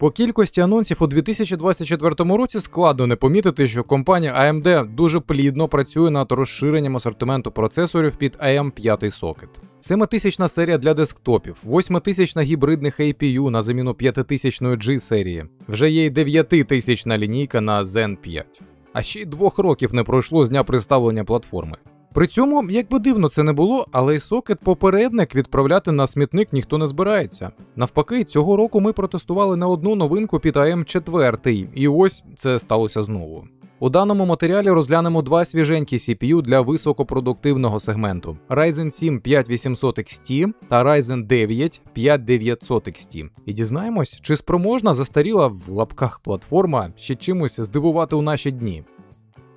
По кількості анонсів у 2024 році складно не помітити, що компанія AMD дуже плідно працює над розширенням асортименту процесорів під AM5 сокет. 7000 серія для десктопів, 8000 гібридних APU на заміну 5000 G серії. Вже є й 9000 лінійка на Zen 5. А ще й двох років не пройшло з дня представлення платформи. При цьому, як би дивно це не було, але й сокет попередник відправляти на смітник ніхто не збирається. Навпаки, цього року ми протестували не одну новинку під am 4 і ось це сталося знову. У даному матеріалі розглянемо два свіженькі CPU для високопродуктивного сегменту: Ryzen 7 5800 XT та Ryzen 9 5900 XT. І дізнаємось, чи спроможна застаріла в лапках платформа ще чимось здивувати у наші дні.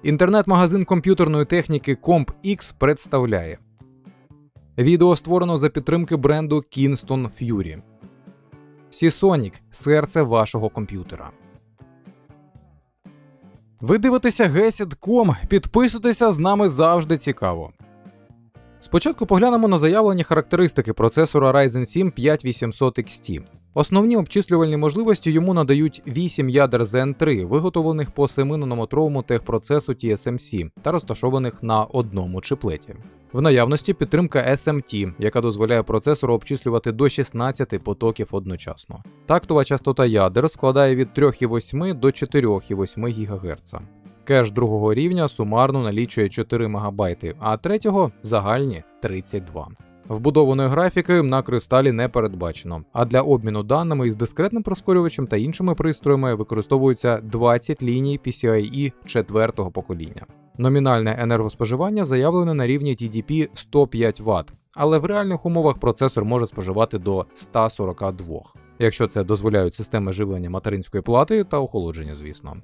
Інтернет-магазин комп'ютерної техніки CompX представляє відео створено за підтримки бренду Kingston Fury. Seasonic – серце вашого комп'ютера. Ви дивитеся Gesit.com, підписуйтеся з нами завжди цікаво. Спочатку поглянемо на заявлені характеристики процесора Ryzen 7 5800 XT. Основні обчислювальні можливості йому надають 8 ядер Zen 3, виготовлених по 7-нанометровому техпроцесу TSMC та розташованих на одному чиплеті. В наявності підтримка SMT, яка дозволяє процесору обчислювати до 16 потоків одночасно. Тактова частота ядер складає від 3,8 до 4,8 ГГц. Кеш другого рівня сумарно налічує 4 МБ, а третього загальні 32. Вбудованої графіки на кристалі не передбачено, а для обміну даними із дискретним прискорювачем та іншими пристроями використовується 20 ліній PCIe четвертого покоління. Номінальне енергоспоживання заявлене на рівні TDP 105 Вт, але в реальних умовах процесор може споживати до 142, якщо це дозволяють системи живлення материнської плати та охолодження, звісно.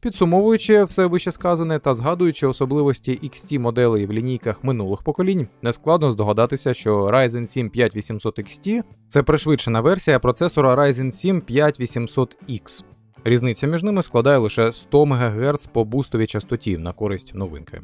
Підсумовуючи все вище сказане та згадуючи особливості XT моделей в лінійках минулих поколінь, нескладно здогадатися, що Ryzen 7 5800 XT це пришвидшена версія процесора Ryzen 7 5800X. Різниця між ними складає лише 100 МГц по бустовій частоті на користь новинки.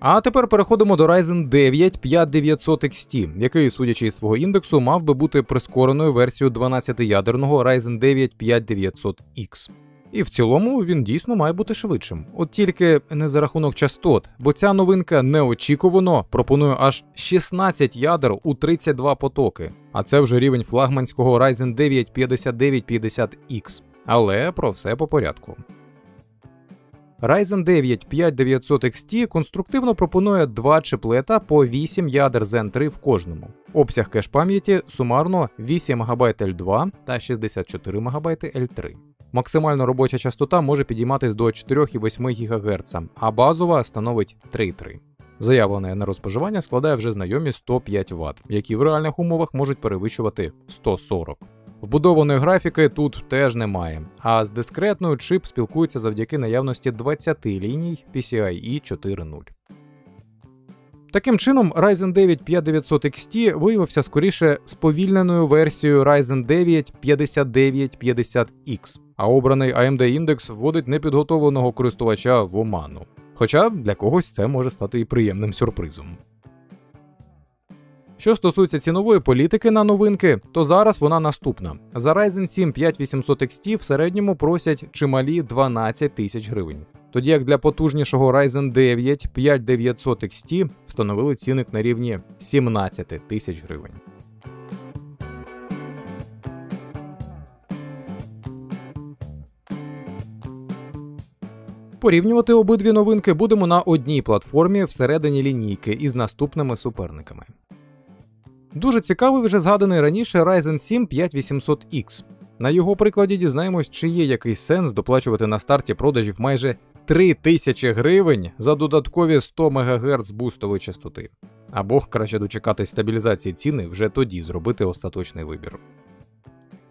А тепер переходимо до Ryzen 9 5900 XT, який, судячи із свого індексу, мав би бути прискореною версією 12-ядерного Ryzen 9 5900X. І в цілому він дійсно має бути швидшим. От тільки не за рахунок частот, бо ця новинка неочікувано пропонує аж 16 ядер у 32 потоки, а це вже рівень флагманського Ryzen 9 5950X. Але про все по порядку. Ryzen 9 5900 XT конструктивно пропонує два чиплета по 8 ядер Zen 3 в кожному. Обсяг кеш пам'яті сумарно 8 МБ L2 та 64 МБ L3. Максимальна робоча частота може підійматись до 4,8 ГГц, а базова становить 3,3. Заявлене енергоспоживання складає вже знайомі 105 Вт, які в реальних умовах можуть перевищувати 140. Вбудованої графіки тут теж немає, а з дискретною чип спілкується завдяки наявності 20 ліній PCIe 4.0. Таким чином, Ryzen 9 5900 XT виявився скоріше сповільненою версією Ryzen 9 5950X, а обраний AMD індекс вводить непідготовленого користувача в оману. Хоча для когось це може стати і приємним сюрпризом. Що стосується цінової політики на новинки, то зараз вона наступна. За Ryzen 7 5800 XT в середньому просять чималі 12 тисяч гривень. Тоді як для потужнішого Ryzen 9 5900 XT встановили цінник на рівні 17 тисяч гривень. Порівнювати обидві новинки будемо на одній платформі всередині лінійки із наступними суперниками. Дуже цікавий вже згаданий раніше Ryzen 7 5800X. На його прикладі дізнаємось, чи є якийсь сенс доплачувати на старті продажів майже 3000 гривень за додаткові 100 МГц бустової частоти. Або краще дочекатись стабілізації ціни вже тоді зробити остаточний вибір.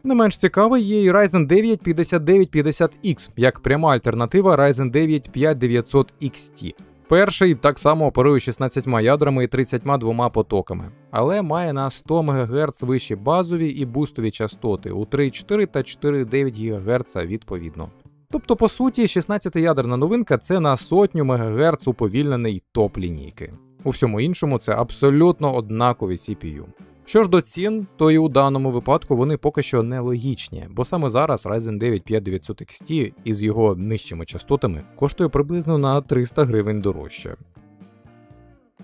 Не менш цікавий є і Ryzen 9 5950X як пряма альтернатива Ryzen 9 5900 XT. Перший так само оперує 16 ядрами і 32 потоками, але має на 100 МГц вищі базові і бустові частоти у 3,4 та 4,9 ГГц відповідно. Тобто, по суті, 16-ядерна новинка це на сотню МГц уповільнений топ лінійки. У всьому іншому це абсолютно однакові CPU. Що ж до цін, то і у даному випадку вони поки що не логічні, бо саме зараз Ryzen 9 5900 XT із його нижчими частотами коштує приблизно на 300 гривень дорожче.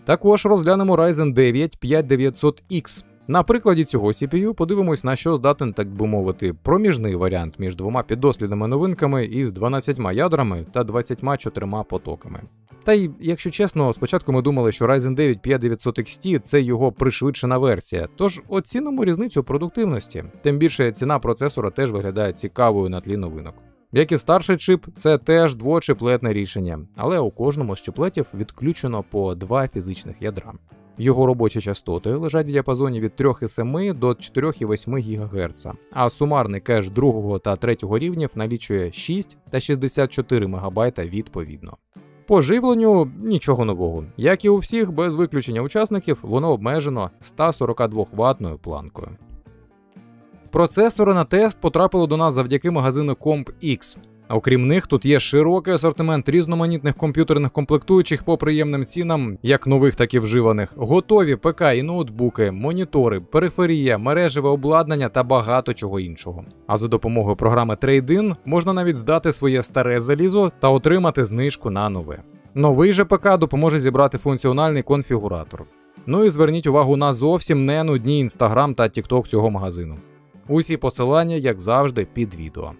Також розглянемо Ryzen 9 5900X. На прикладі цього CPU подивимось, на що здатен, так би мовити, проміжний варіант між двома піддослідними новинками із 12 ядрами та 24 потоками. Та й, якщо чесно, спочатку ми думали, що Ryzen 9 5900 XT це його пришвидшена версія, тож оцінимо різницю продуктивності. Тим більше ціна процесора теж виглядає цікавою на тлі новинок. Як і старший чип, це теж двочиплетне рішення, але у кожному з чиплетів відключено по два фізичних ядра. Його робочі частоти лежать в діапазоні від 3,7 до 4,8 ГГц, а сумарний кеш другого та третього рівнів налічує 6 та 64 МБ відповідно. По живленню нічого нового. Як і у всіх, без виключення учасників, воно обмежено 142 ватною планкою. Процесори на тест потрапили до нас завдяки магазину CompX. Окрім них, тут є широкий асортимент різноманітних комп'ютерних комплектуючих по приємним цінам, як нових, так і вживаних, готові ПК і ноутбуки, монітори, периферія, мережеве обладнання та багато чого іншого. А за допомогою програми Trade-in можна навіть здати своє старе залізо та отримати знижку на нове. Новий же ПК допоможе зібрати функціональний конфігуратор. Ну і зверніть увагу на зовсім не нудні інстаграм та тікток цього магазину. Усі посилання, як завжди, під відео.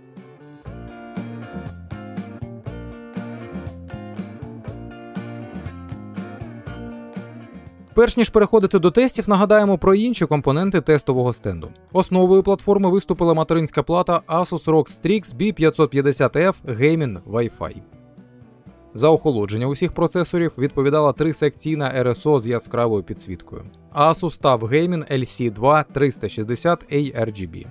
Перш ніж переходити до тестів, нагадаємо про інші компоненти тестового стенду. Основою платформи виступила материнська плата Asus ROG Strix B550F Gaming Wi-Fi. За охолодження усіх процесорів відповідала трисекційна RSO з яскравою підсвіткою. Asus TUF Gaming LC2 360A RGB.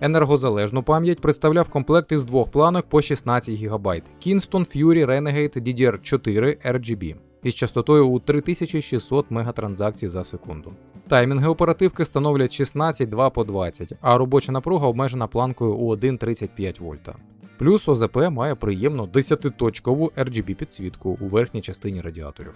Енергозалежну пам'ять представляв комплект із двох планок по 16 ГБ Kingston Fury Renegade DDR4 RGB із частотою у 3600 мегатранзакцій за секунду. Таймінги оперативки становлять 16 2 по 20, а робоча напруга обмежена планкою у 1,35 вольта. Плюс ОЗП має приємну 10-точкову RGB підсвітку у верхній частині радіаторів.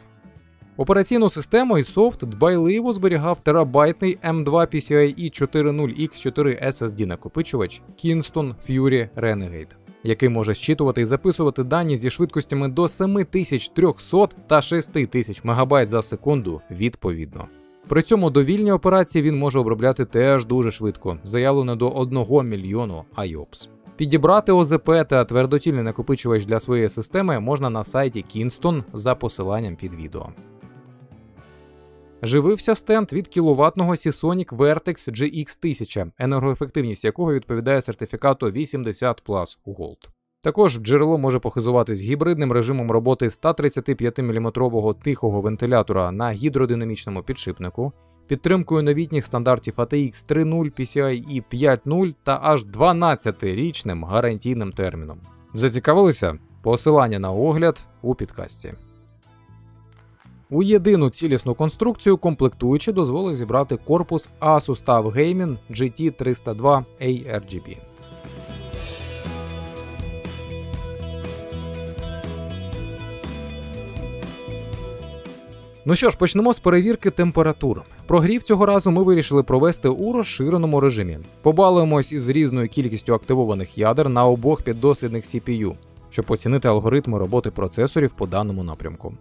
Операційну систему і софт дбайливо зберігав терабайтний M2 PCIe 40X4 SSD накопичувач Kingston Fury Renegade який може щитувати і записувати дані зі швидкостями до 7300 та 6000 МБ за секунду відповідно. При цьому довільні операції він може обробляти теж дуже швидко, заявлено до 1 мільйону IOPS. Підібрати ОЗП та твердотільний накопичувач для своєї системи можна на сайті Kingston за посиланням під відео. Живився стенд від кіловатного Seasonic Vertex GX1000, енергоефективність якого відповідає сертифікату 80 Plus Gold. Також джерело може похизуватись гібридним режимом роботи 135 мм тихого вентилятора на гідродинамічному підшипнику, підтримкою новітніх стандартів ATX 3.0, PCIe 5.0 та аж 12-річним гарантійним терміном. Зацікавилися? Посилання на огляд у підкасті. У єдину цілісну конструкцію комплектуючі дозволив зібрати корпус Asus TUF Gaming GT302 ARGB. Ну що ж, почнемо з перевірки температур. Прогрів цього разу ми вирішили провести у розширеному режимі. Побалуємось із різною кількістю активованих ядер на обох піддослідних CPU, щоб оцінити алгоритми роботи процесорів по даному напрямку.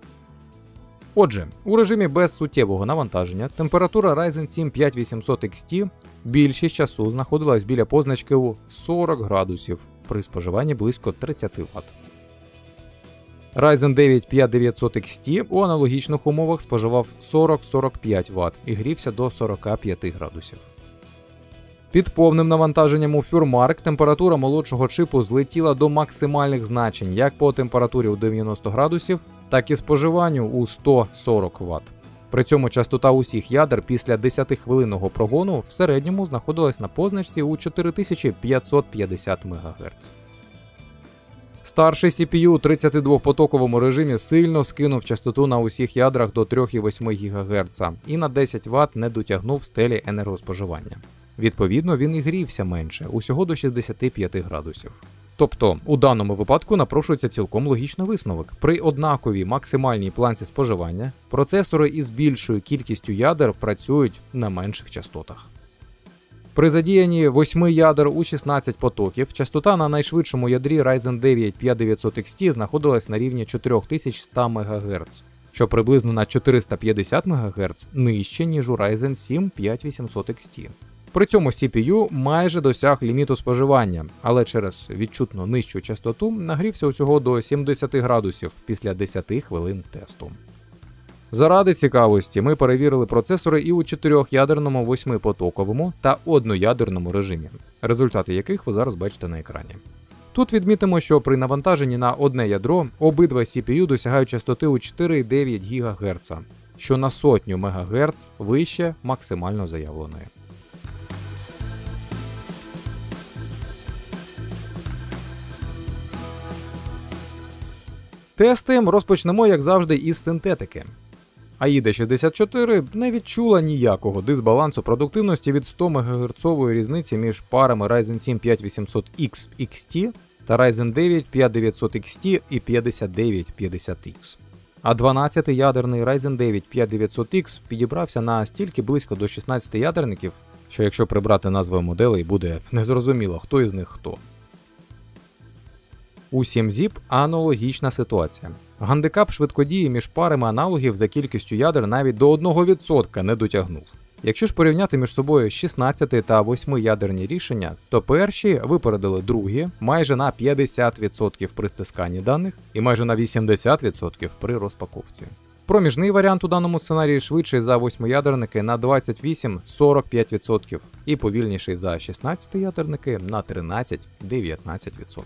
Отже, у режимі без суттєвого навантаження температура Ryzen 7 5800 XT більшість часу знаходилась біля позначки у 40 градусів при споживанні близько 30 Вт. Ryzen 9 5900 XT у аналогічних умовах споживав 40-45 Вт і грівся до 45 градусів. Під повним навантаженням у Фюрмарк температура молодшого чипу злетіла до максимальних значень як по температурі у 90 градусів, так і споживанню у 140 Вт. При цьому частота усіх ядер після 10-хвилинного прогону в середньому знаходилась на позначці у 4550 МГц. Старший CPU у 32-потоковому режимі сильно скинув частоту на усіх ядрах до 3,8 ГГц і на 10 Вт не дотягнув стелі енергоспоживання. Відповідно, він і грівся менше, усього до 65 градусів. Тобто у даному випадку напрошується цілком логічний висновок. При однаковій максимальній планці споживання процесори із більшою кількістю ядер працюють на менших частотах. При задіянні 8 ядер у 16 потоків частота на найшвидшому ядрі Ryzen 9 5900 XT знаходилась на рівні 4100 МГц, що приблизно на 450 МГц нижче, ніж у Ryzen 7 5800 XT. При цьому CPU майже досяг ліміту споживання, але через відчутно нижчу частоту нагрівся усього до 70 градусів після 10 хвилин тесту. Заради цікавості ми перевірили процесори і у чотирьохядерному восьмипотоковому та одноядерному режимі, результати яких ви зараз бачите на екрані. Тут відмітимо, що при навантаженні на одне ядро обидва CPU досягають частоти у 4,9 ГГц, що на сотню МГц вище максимально заявленої. Тести розпочнемо, як завжди, із синтетики. AIDA 64 не відчула ніякого дисбалансу продуктивності від 100 МГц різниці між парами Ryzen 7 5800X XT та Ryzen 9 5900 XT і 5950X. А 12-ядерний Ryzen 9 5900X підібрався на стільки близько до 16 ядерників, що якщо прибрати назви моделей, буде незрозуміло, хто із них хто. У 7-ZIP аналогічна ситуація. Гандикап швидкодії між парами аналогів за кількістю ядер навіть до 1% не дотягнув. Якщо ж порівняти між собою 16 та 8 ядерні рішення, то перші випередили другі майже на 50% при стисканні даних і майже на 80% при розпаковці. Проміжний варіант у даному сценарії швидший за 8-ядерники на 28-45% і повільніший за 16-ядерники на 13-19%.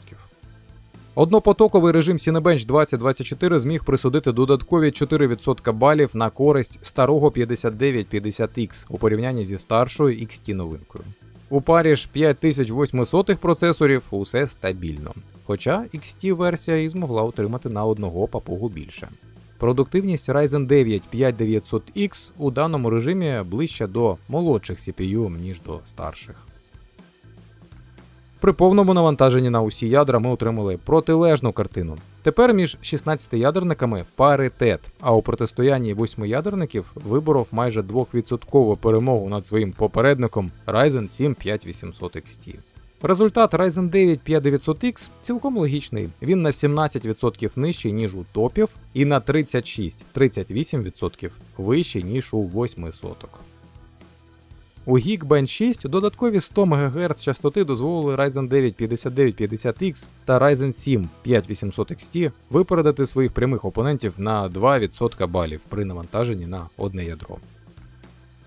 Однопотоковий режим Cinebench 2024 зміг присудити додаткові 4% балів на користь старого 5950X у порівнянні зі старшою XT новинкою. У парі ж 5800 процесорів усе стабільно, хоча XT-версія і змогла отримати на одного папугу більше. Продуктивність Ryzen 9 5900X у даному режимі ближче до молодших CPU, ніж до старших. При повному навантаженні на усі ядра ми отримали протилежну картину. Тепер між 16-ядерниками паритет, а у протистоянні 8-ядерників виборов майже 2% перемогу над своїм попередником Ryzen 7 5800 XT. Результат Ryzen 9 5900X цілком логічний. Він на 17% нижчий, ніж у топів, і на 36-38% вищий, ніж у 8 соток. У Geekbench 6 додаткові 100 МГц частоти дозволили Ryzen 9 5950X та Ryzen 7 5800 XT випередити своїх прямих опонентів на 2% балів при навантаженні на одне ядро.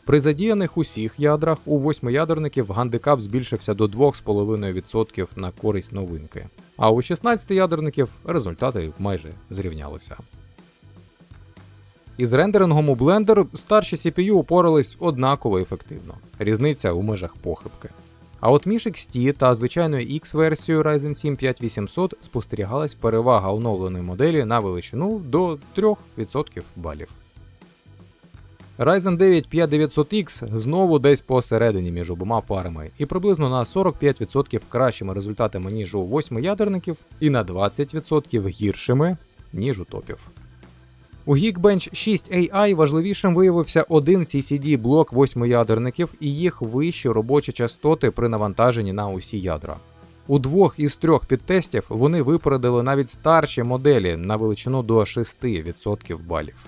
При задіяних усіх ядрах у восьмиядерників гандикап збільшився до 2,5% на користь новинки, а у 16 ядерників результати майже зрівнялися. Із рендерингом у Blender старші CPU упорались однаково ефективно, різниця у межах похибки. А от між XT та звичайною X-версією Ryzen 7 5800 спостерігалась перевага оновленої моделі на величину до 3% балів. Ryzen 9 5900X знову десь посередині між обома парами і приблизно на 45% кращими результатами, ніж у 8 ядерників, і на 20% гіршими, ніж у топів. У Geekbench 6 AI важливішим виявився один CCD блок восьмиядерників і їх вищі робочі частоти при навантаженні на усі ядра. У двох із трьох підтестів вони випередили навіть старші моделі на величину до 6% балів.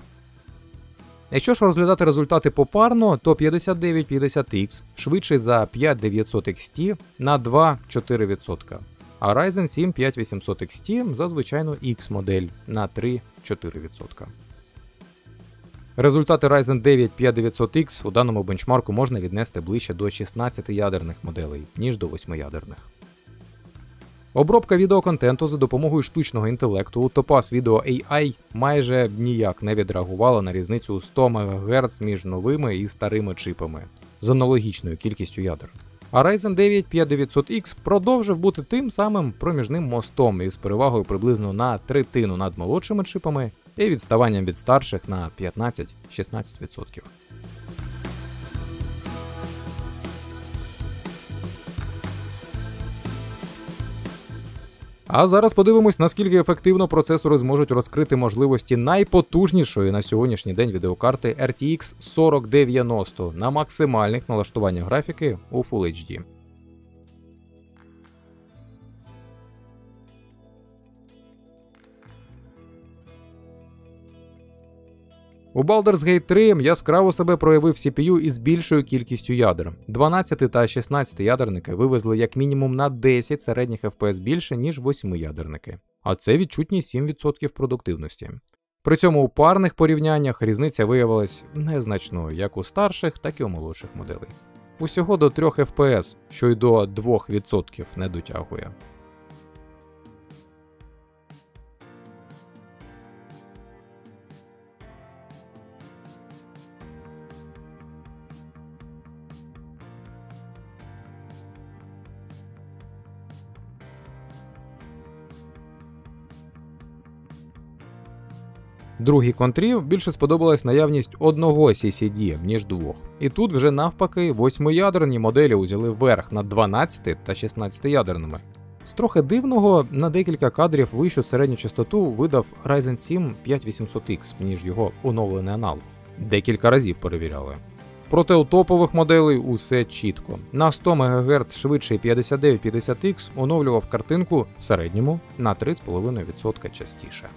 Якщо ж розглядати результати попарно, то 5950X швидший за 5900 XT на 2-4%, а Ryzen 7 5800 XT за звичайну X модель на 3-4%. Результати Ryzen 9 5900X у даному бенчмарку можна віднести ближче до 16 ядерних моделей, ніж до 8 ядерних. Обробка відеоконтенту за допомогою штучного інтелекту у Topaz Video AI майже ніяк не відреагувала на різницю 100 МГц між новими і старими чипами з аналогічною кількістю ядер. А Ryzen 9 5900X продовжив бути тим самим проміжним мостом із перевагою приблизно на третину над молодшими чипами і відставанням від старших на 15-16%. А зараз подивимось, наскільки ефективно процесори зможуть розкрити можливості найпотужнішої на сьогоднішній день відеокарти RTX 4090 на максимальних налаштуваннях графіки у Full HD. У Baldur's Gate 3 яскраво себе проявив CPU із більшою кількістю ядер. 12 та 16 ядерники вивезли як мінімум на 10 середніх FPS більше, ніж 8 ядерники. А це відчутні 7% продуктивності. При цьому у парних порівняннях різниця виявилась незначною як у старших, так і у молодших моделей. Усього до 3 FPS, що й до 2% не дотягує. Другій контрі більше сподобалась наявність одного CCD, ніж двох. І тут вже навпаки восьмиядерні моделі узяли верх над 12 та 16 ядерними. З трохи дивного на декілька кадрів вищу середню частоту видав Ryzen 7 5800X, ніж його оновлений аналог. Декілька разів перевіряли. Проте у топових моделей усе чітко. На 100 МГц швидший 5950X оновлював картинку в середньому на 3,5% частіше.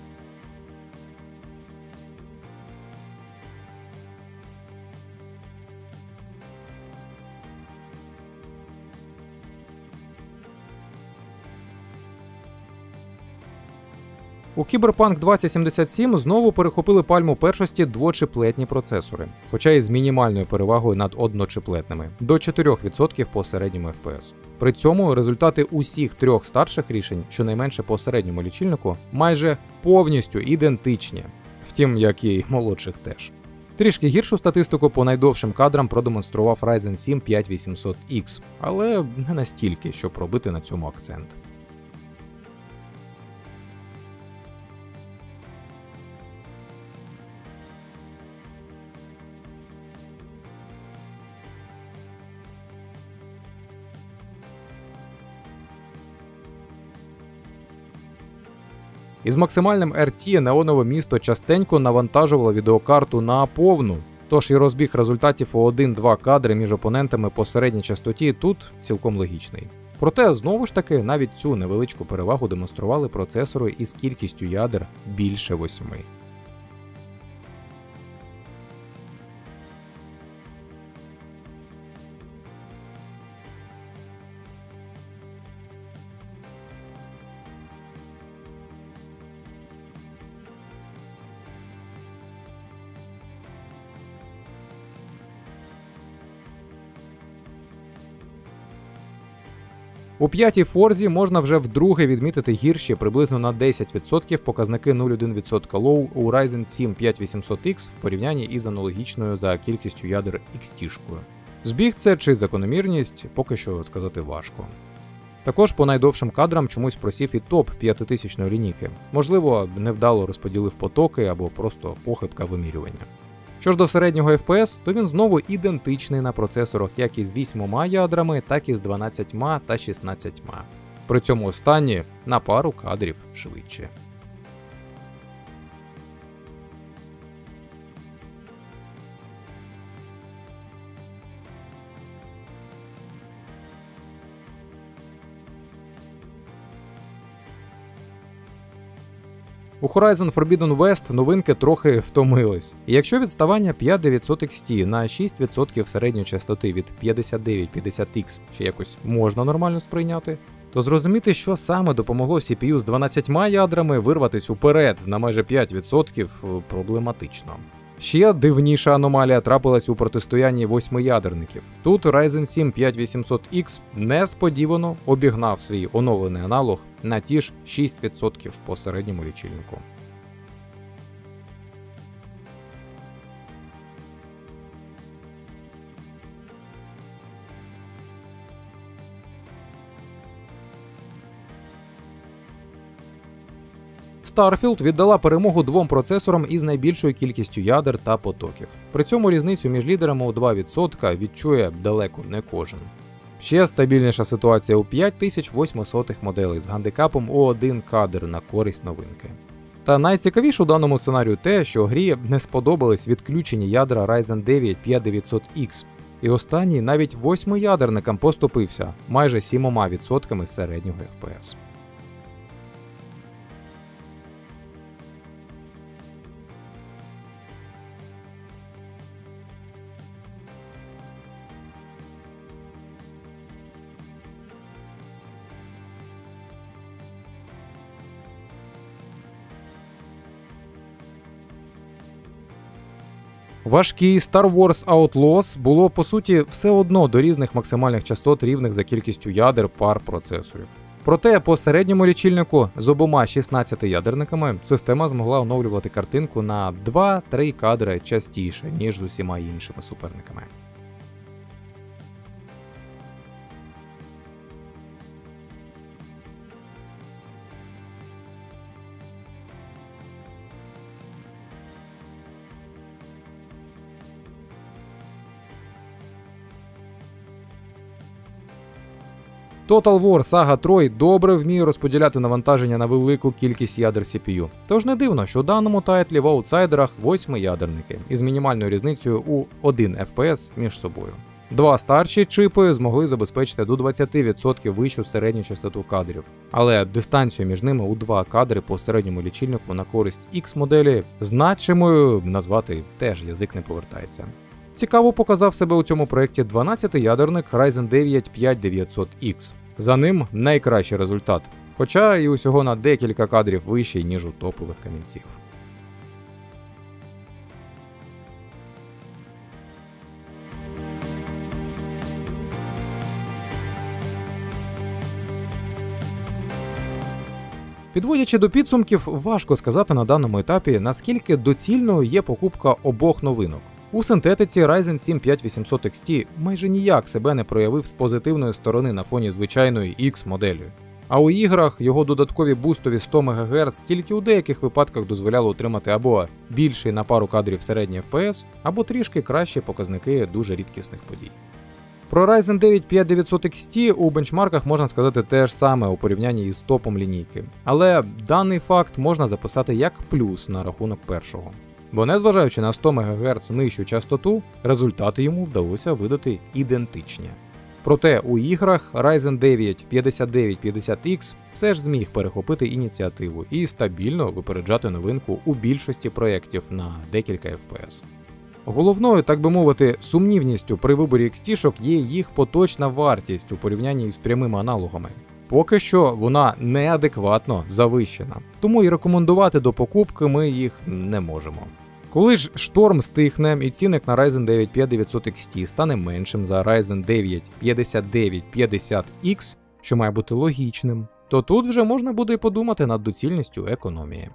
У Cyberpunk 2077 знову перехопили пальму першості двочиплетні процесори, хоча і з мінімальною перевагою над одночиплетними до 4% по середньому FPS. При цьому результати усіх трьох старших рішень, щонайменше по середньому лічильнику, майже повністю ідентичні, втім, як і молодших теж. Трішки гіршу статистику по найдовшим кадрам продемонстрував Ryzen 7 5800X, але не настільки, щоб робити на цьому акцент. Із максимальним RT неонове місто частенько навантажувало відеокарту на повну, тож і розбіг результатів у 1-2 кадри між опонентами по середній частоті тут цілком логічний. Проте, знову ж таки, навіть цю невеличку перевагу демонстрували процесори із кількістю ядер більше восьми. У п'ятій форзі можна вже вдруге відмітити гірші приблизно на 10% показники 0,1% лоу у Ryzen 7 5800X в порівнянні із аналогічною за кількістю ядер XT-шкою. Збіг це чи закономірність, поки що сказати важко. Також по найдовшим кадрам чомусь просів і топ 5000 лінійки. Можливо, невдало розподілив потоки або просто похибка вимірювання. Що ж до середнього FPS, то він знову ідентичний на процесорах як із 8 ядрами, так і з 12 та 16. При цьому останні на пару кадрів швидше. У Horizon Forbidden West новинки трохи втомились. І якщо відставання 5900 XT на 6% середньої частоти від 5950X ще якось можна нормально сприйняти, то зрозуміти, що саме допомогло CPU з 12 ядрами вирватись уперед на майже 5% проблематично. Ще дивніша аномалія трапилась у протистоянні восьмиядерників. Тут Ryzen 7 5800X несподівано обігнав свій оновлений аналог на ті ж 6% по середньому лічильнику. Starfield віддала перемогу двом процесорам із найбільшою кількістю ядер та потоків. При цьому різницю між лідерами у 2% відчує далеко не кожен. Ще стабільніша ситуація у 5800 моделей з гандикапом у один кадр на користь новинки. Та найцікавіше у даному сценарію те, що грі не сподобались відключені ядра Ryzen 9 5900X, і останній навіть восьмиядерникам поступився майже 7% середнього FPS. Важкий Star Wars Outlaws було по суті все одно до різних максимальних частот рівних за кількістю ядер пар процесорів. Проте по середньому лічильнику з обома 16 ядерниками система змогла оновлювати картинку на 2-3 кадри частіше, ніж з усіма іншими суперниками. Total War Saga Troy добре вміє розподіляти навантаження на велику кількість ядер CPU. Тож не дивно, що у даному тайтлі в аутсайдерах 8 ядерники із мінімальною різницею у 1 FPS між собою. Два старші чипи змогли забезпечити до 20% вищу середню частоту кадрів, але дистанцію між ними у 2 кадри по середньому лічильнику на користь X моделі значимою назвати теж язик не повертається. Цікаво показав себе у цьому проєкті 12-й ядерник Ryzen 9 5900X. За ним найкращий результат, хоча і усього на декілька кадрів вищий, ніж у топових камінців. Підводячи до підсумків, важко сказати на даному етапі, наскільки доцільною є покупка обох новинок. У синтетиці Ryzen 7 5800 XT майже ніяк себе не проявив з позитивної сторони на фоні звичайної X моделі. А у іграх його додаткові бустові 100 МГц тільки у деяких випадках дозволяло отримати або більший на пару кадрів середній FPS, або трішки кращі показники дуже рідкісних подій. Про Ryzen 9 5900 XT у бенчмарках можна сказати те ж саме у порівнянні із топом лінійки, але даний факт можна записати як плюс на рахунок першого. Бо незважаючи на 100 МГц нижчу частоту, результати йому вдалося видати ідентичні. Проте у іграх Ryzen 9 5950X все ж зміг перехопити ініціативу і стабільно випереджати новинку у більшості проєктів на декілька FPS. Головною, так би мовити, сумнівністю при виборі XT-шок є їх поточна вартість у порівнянні з прямими аналогами. Поки що вона неадекватно завищена, тому і рекомендувати до покупки ми їх не можемо. Коли ж шторм стихне і цінник на Ryzen 9 5900 XT стане меншим за Ryzen 9 5950X, що має бути логічним, то тут вже можна буде подумати над доцільністю економії.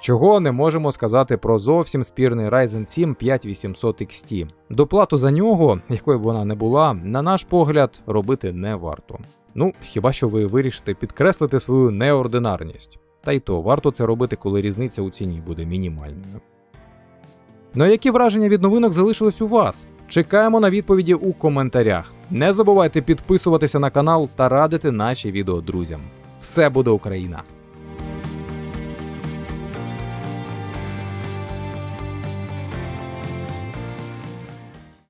Чого не можемо сказати про зовсім спірний Ryzen 7 5800 XT. Доплату за нього, якою б вона не була, на наш погляд, робити не варто. Ну, хіба що ви вирішите підкреслити свою неординарність. Та й то варто це робити, коли різниця у ціні буде мінімальною. Ну а які враження від новинок залишились у вас? Чекаємо на відповіді у коментарях. Не забувайте підписуватися на канал та радити наші відео друзям. Все буде Україна!